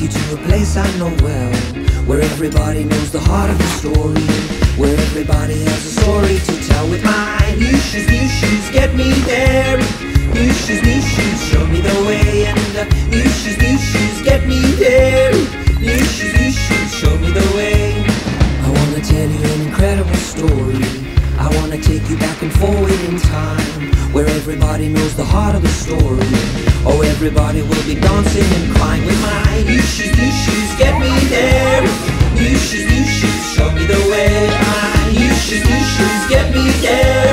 you to a place I know well, where everybody knows the heart of the story, where everybody has a story to tell. With my new shoes, new shoes, get me there. New shoes, new shoes, show me the way. And uh, new shoes, new shoes, get me there. New shoes, new shoes, show me the way. I wanna tell you an incredible story. I wanna take you back and forward in time, where everybody knows the heart of the story. Everybody will be dancing and crying with my new shoes, new shoes, get me there. New shoes, new shoes, show me the way. My new shoes, new shoes, get me there.